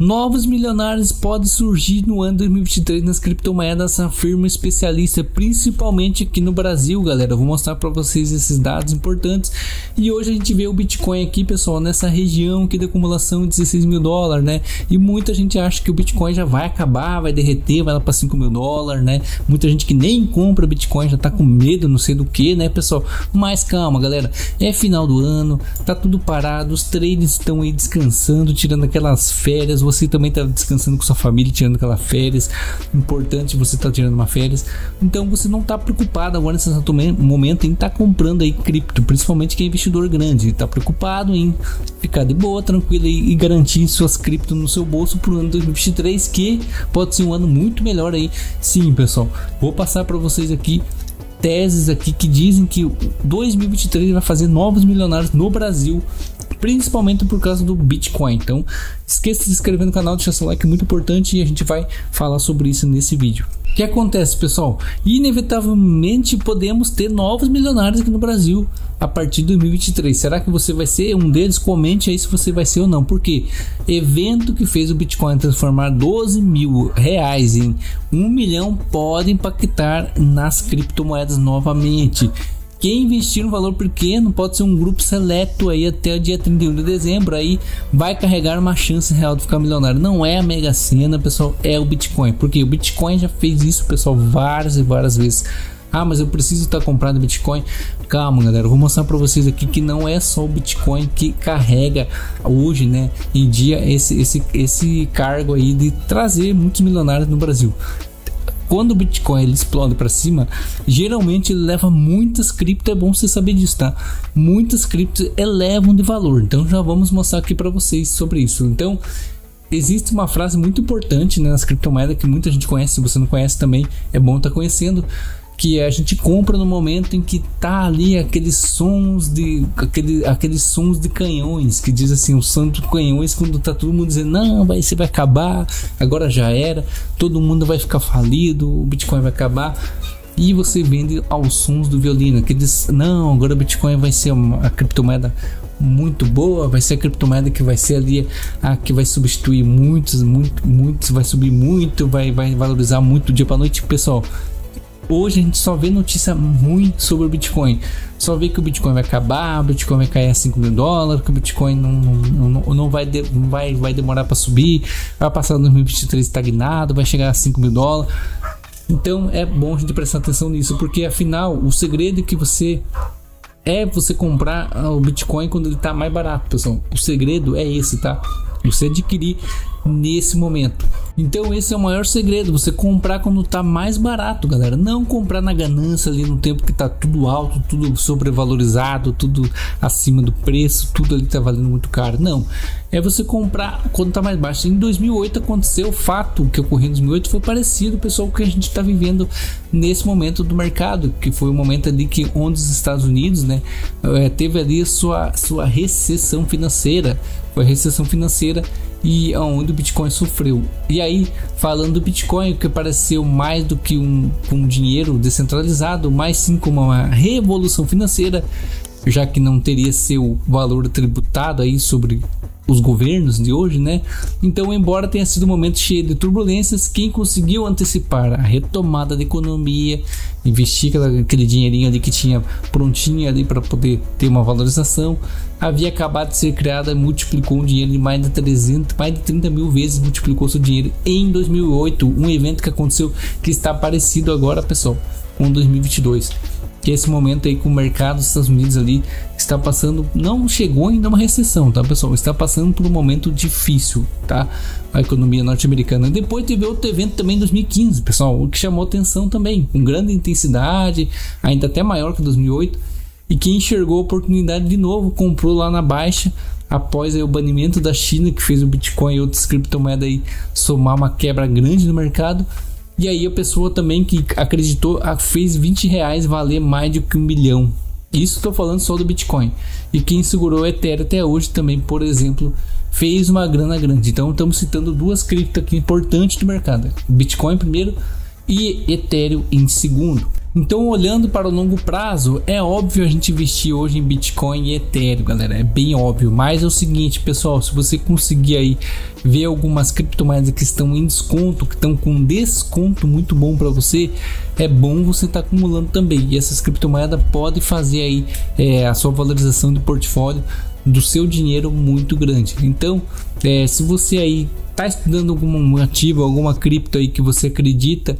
Novos milionários podem surgir no ano 2023 nas criptomoedas, afirma especialista, principalmente aqui no Brasil, galera. Eu vou mostrar para vocês esses dados importantes. E hoje a gente vê o Bitcoin aqui, pessoal, nessa região aqui de acumulação de 16 mil dólares, né? E muita gente acha que o Bitcoin já vai acabar, vai derreter, vai lá para 5 mil dólares, né? Muita gente que nem compra Bitcoin já tá com medo, não sei do que, né, pessoal? Mas calma, galera. É final do ano, tá tudo parado, os traders estão aí descansando, tirando aquelas férias você também está descansando com sua família, tirando aquela férias. Importante você estar tá tirando uma férias. Então você não está preocupado agora nesse momento em estar tá comprando aí cripto, principalmente quem é investidor grande. Está preocupado em ficar de boa, tranquilo e, e garantir suas cripto no seu bolso para o ano 2023, que pode ser um ano muito melhor aí. Sim, pessoal. Vou passar para vocês aqui teses aqui que dizem que 2023 vai fazer novos milionários no Brasil principalmente por causa do Bitcoin. Então, esqueça de se inscrever no canal, deixar seu like muito importante e a gente vai falar sobre isso nesse vídeo. O que acontece, pessoal? Inevitavelmente podemos ter novos milionários aqui no Brasil a partir de 2023. Será que você vai ser um deles? Comente aí se você vai ser ou não. Porque evento que fez o Bitcoin transformar 12 mil reais em 1 milhão pode impactar nas criptomoedas novamente. Quem investir um valor pequeno pode ser um grupo seleto aí até o dia 31 de dezembro. Aí vai carregar uma chance real de ficar milionário. Não é a Mega Sena, pessoal, é o Bitcoin. Porque o Bitcoin já fez isso, pessoal, várias e várias vezes. Ah, mas eu preciso estar comprando Bitcoin. Calma, galera. Eu vou mostrar para vocês aqui que não é só o Bitcoin que carrega hoje, né, em dia esse esse esse cargo aí de trazer muitos milionários no Brasil quando o Bitcoin ele explode para cima, geralmente ele leva muitas criptos, é bom você saber disso, tá? Muitas criptos elevam de valor. Então já vamos mostrar aqui para vocês sobre isso. Então, existe uma frase muito importante né, nas criptomoedas que muita gente conhece, se você não conhece também, é bom estar tá conhecendo que a gente compra no momento em que tá ali aqueles sons de aquele, aqueles sons de canhões que diz assim o santo canhões quando tá todo mundo dizendo não vai você vai acabar agora já era todo mundo vai ficar falido o Bitcoin vai acabar e você vende aos sons do violino aqueles não agora o Bitcoin vai ser a criptomoeda muito boa, vai ser a criptomoeda que vai ser ali a que vai substituir muitos, muito, muitos, vai subir muito, vai, vai valorizar muito dia para noite, pessoal. Hoje a gente só vê notícia ruim sobre o Bitcoin. Só vê que o Bitcoin vai acabar, o Bitcoin vai cair a 5 mil dólares, que o Bitcoin não, não, não, vai, de, vai, vai demorar para subir, vai passar no 2023 estagnado, vai chegar a 5 mil dólares. Então é bom a gente prestar atenção nisso, porque afinal o segredo é que você é você comprar o Bitcoin quando ele está mais barato, pessoal. O segredo é esse, tá? Você adquirir nesse momento. Então esse é o maior segredo, você comprar quando tá mais barato, galera. Não comprar na ganância ali no tempo que tá tudo alto, tudo sobrevalorizado, tudo acima do preço, tudo ali tá valendo muito caro. Não. É você comprar quando tá mais baixo. Em 2008 aconteceu o fato que ocorreu em 2008 foi parecido, pessoal, que a gente está vivendo nesse momento do mercado, que foi o momento ali que onde os Estados Unidos, né, eh, teve ali sua sua recessão financeira, foi a recessão financeira e aonde o Bitcoin sofreu. E aí, falando do Bitcoin, que apareceu mais do que um, um dinheiro descentralizado, mas sim como uma revolução financeira, já que não teria seu valor tributado aí sobre os governos de hoje, né? Então, embora tenha sido um momento cheio de turbulências, quem conseguiu antecipar a retomada da economia, investir aquele dinheirinho ali que tinha prontinho ali para poder ter uma valorização, havia acabado de ser criada, multiplicou um dinheiro de mais de 300, mais de 30 mil vezes multiplicou seu dinheiro em 2008, um evento que aconteceu que está parecido agora, pessoal, com 2022 que esse momento aí com o mercado dos Estados Unidos ali está passando, não chegou ainda uma recessão, tá pessoal? Está passando por um momento difícil, tá? A economia norte-americana. Depois teve outro evento também em 2015, pessoal, o que chamou atenção também, com grande intensidade, ainda até maior que 2008. E quem enxergou a oportunidade de novo comprou lá na baixa após aí, o banimento da China que fez o Bitcoin e outras criptomoedas aí somar uma quebra grande no mercado e aí a pessoa também que acreditou fez 20 reais valer mais do que um milhão. Isso estou falando só do Bitcoin. E quem segurou o Ethereum até hoje também, por exemplo, fez uma grana grande. Então estamos citando duas criptos aqui importantes do mercado: Bitcoin primeiro e Ethereum em segundo. Então, olhando para o longo prazo, é óbvio a gente investir hoje em Bitcoin e Ethereum, galera. É bem óbvio. Mas é o seguinte, pessoal, se você conseguir aí ver algumas criptomoedas que estão em desconto, que estão com desconto muito bom para você, é bom você estar tá acumulando também. E essas criptomoedas podem fazer aí é, a sua valorização do portfólio do seu dinheiro muito grande. Então, é, se você aí está estudando algum ativo, alguma cripto aí que você acredita,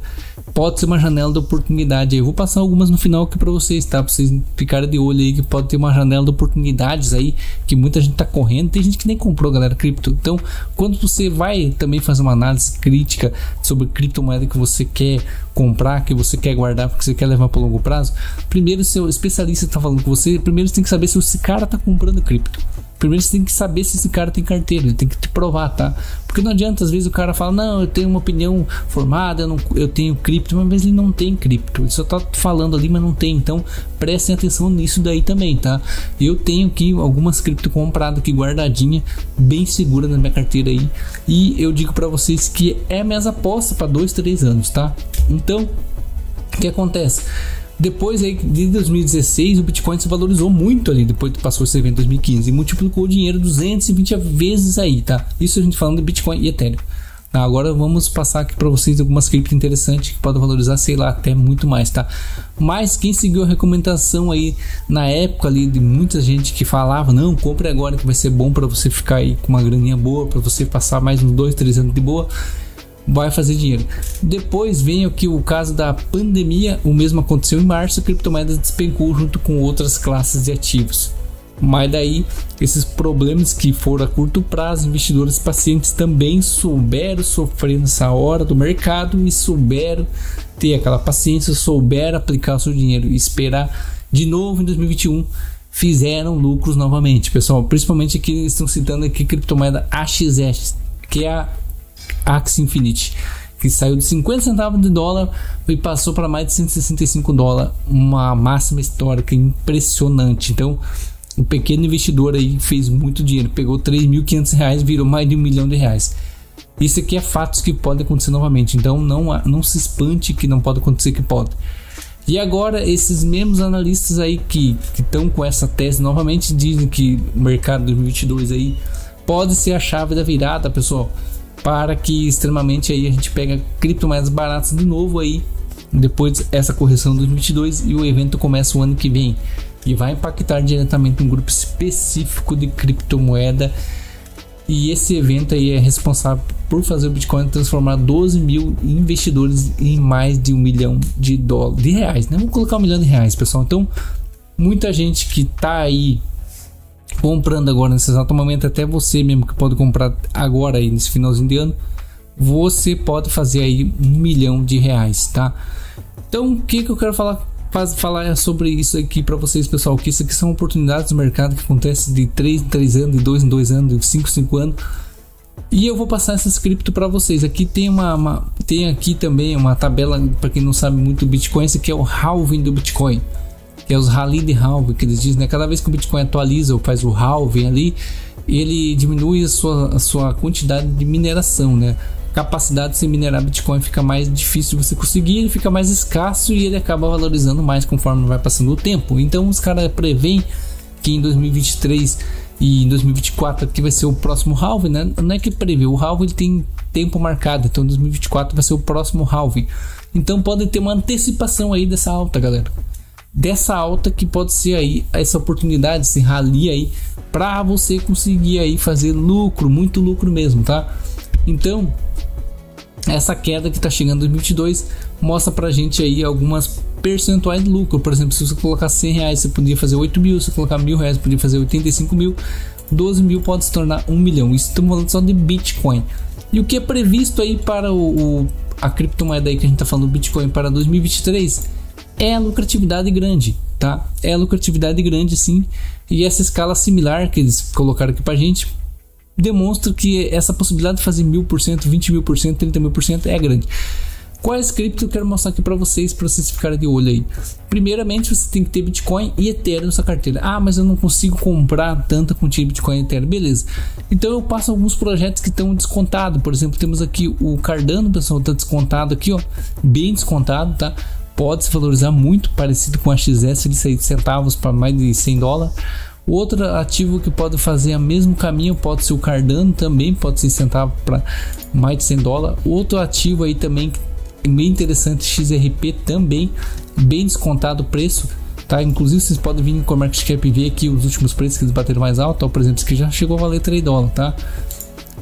pode ser uma janela de oportunidade. Eu vou passar algumas no final aqui para vocês, tá? Para vocês ficarem de olho aí que pode ter uma janela de oportunidades aí que muita gente está correndo. Tem gente que nem comprou, galera, cripto. Então, quando você vai também fazer uma análise crítica sobre criptomoeda que você quer comprar, que você quer guardar, porque você quer levar para longo prazo, primeiro seu especialista está falando com você, primeiro você tem que saber se esse cara está comprando cripto. Primeiro você tem que saber se esse cara tem carteira, tem que te provar, tá? Porque não adianta, às vezes o cara fala, não, eu tenho uma opinião formada, eu, não, eu tenho cripto, mas ele não tem cripto, ele só tá falando ali, mas não tem. Então prestem atenção nisso daí também, tá? Eu tenho aqui algumas cripto compradas aqui guardadinha, bem segura na minha carteira aí. E eu digo para vocês que é minhas apostas para dois, três anos, tá? Então, o que acontece? Depois aí de 2016 o Bitcoin se valorizou muito ali depois que passou esse evento em 2015 e multiplicou o dinheiro 220 vezes aí, tá? Isso a gente falando de Bitcoin e Ethereum. Tá, agora vamos passar aqui para vocês algumas criptos interessantes que podem valorizar, sei lá, até muito mais, tá? Mas quem seguiu a recomendação aí na época ali de muita gente que falava, não, compre agora que vai ser bom para você ficar aí com uma graninha boa, para você passar mais uns dois, três anos de boa vai fazer dinheiro. Depois vem aqui o caso da pandemia, o mesmo aconteceu em março, a criptomoeda despencou junto com outras classes de ativos. Mas daí, esses problemas que foram a curto prazo, investidores pacientes também souberam sofrer nessa hora do mercado e souberam ter aquela paciência, souberam aplicar o seu dinheiro e esperar de novo em 2021 fizeram lucros novamente, pessoal. Principalmente aqui eles estão citando aqui criptomoeda AXS, que é a Axie Infinity, que saiu de 50 centavos de dólar e passou para mais de 165 dólares, uma máxima histórica impressionante. Então, o pequeno investidor aí fez muito dinheiro, pegou 3.500 reais, virou mais de um milhão de reais. Isso aqui é fatos que podem acontecer novamente, então não, não se espante que não pode acontecer que pode. E agora esses mesmos analistas aí que estão com essa tese novamente dizem que o mercado 2022 aí pode ser a chave da virada, pessoal para que extremamente aí a gente pega criptomoedas baratas de novo aí depois essa correção de 2022 e o evento começa o ano que vem e vai impactar diretamente um grupo específico de criptomoeda e esse evento aí é responsável por fazer o Bitcoin transformar 12 mil investidores em mais de um milhão de dólares, de reais, né? Vamos colocar um milhão de reais, pessoal. Então, muita gente que está aí comprando agora nesse exato momento, até você mesmo que pode comprar agora aí nesse finalzinho de ano, você pode fazer aí um milhão de reais, tá? Então, o que, que eu quero falar faz, falar sobre isso aqui para vocês, pessoal. Que isso aqui são oportunidades do mercado que acontecem de 3 em 3 anos, de 2 em 2 anos, de 5 em 5 anos. E eu vou passar essa cripto para vocês. Aqui tem uma, uma, tem aqui também uma tabela para quem não sabe muito do Bitcoin, esse aqui é o halving do Bitcoin que é os rally de halving que eles dizem, né? Cada vez que o Bitcoin atualiza ou faz o halving ali, ele diminui a sua, a sua quantidade de mineração, né? Capacidade de se minerar Bitcoin fica mais difícil de você conseguir, ele fica mais escasso e ele acaba valorizando mais conforme vai passando o tempo. Então os caras preveem que em 2023 e em 2024 que vai ser o próximo halving, né? Não é que prevê, o halving tem tempo marcado, então 2024 vai ser o próximo halving. Então pode ter uma antecipação aí dessa alta, galera dessa alta que pode ser aí essa oportunidade, esse rally aí para você conseguir aí fazer lucro, muito lucro mesmo, tá? Então, essa queda que está chegando em 2022 mostra pra gente aí algumas percentuais de lucro. Por exemplo, se você colocar 100 reais, você podia fazer 8 mil. Se colocar mil reais, podia fazer 85 mil. 12 mil pode se tornar 1 milhão. Isso estamos falando só de Bitcoin. E o que é previsto aí para o, o a criptomoeda aí que a gente está falando, Bitcoin para 2023? É lucratividade grande, tá? É lucratividade grande sim. E essa escala similar que eles colocaram aqui pra gente demonstra que essa possibilidade de fazer mil por cento, vinte mil por cento, trinta mil por cento é grande. Quais criptos eu quero mostrar aqui para vocês, para vocês ficarem de olho aí? Primeiramente, você tem que ter Bitcoin e Ethereum na sua carteira. Ah, mas eu não consigo comprar tanta quantia de Bitcoin e Ethereum. Beleza. Então eu passo alguns projetos que estão descontados. Por exemplo, temos aqui o Cardano, pessoal, está descontado aqui, ó, bem descontado, tá? Pode se valorizar muito, parecido com a XS, de 6 centavos para mais de 100 dólares. Outro ativo que pode fazer o mesmo caminho pode ser o Cardano também, pode ser centavo para mais de 100 dólares. Outro ativo aí também bem interessante, XRP também, bem descontado o preço. Tá? Inclusive vocês podem vir com o Market Cap ver aqui os últimos preços que eles bateram mais alto, ó, por exemplo, esse já chegou a valer 3 dólares, tá?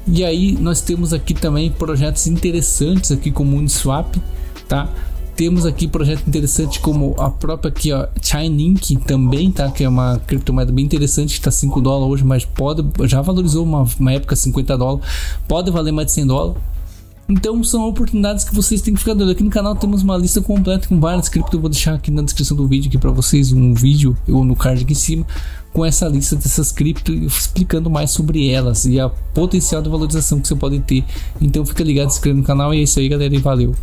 E aí nós temos aqui também projetos interessantes aqui como o Uniswap, tá? Temos aqui projetos interessantes como a própria aqui, ó, Chainlink também, tá? Que é uma criptomoeda bem interessante, que está 5 dólares hoje, mas pode, já valorizou uma, uma época 50 dólares, pode valer mais de 100 dólares. Então são oportunidades que vocês têm que ficar doido. Aqui no canal temos uma lista completa com várias criptos. Eu vou deixar aqui na descrição do vídeo aqui para vocês um vídeo ou no card aqui em cima com essa lista dessas criptos explicando mais sobre elas e a potencial de valorização que você pode ter. Então fica ligado, se inscreva no canal e é isso aí, galera, e valeu.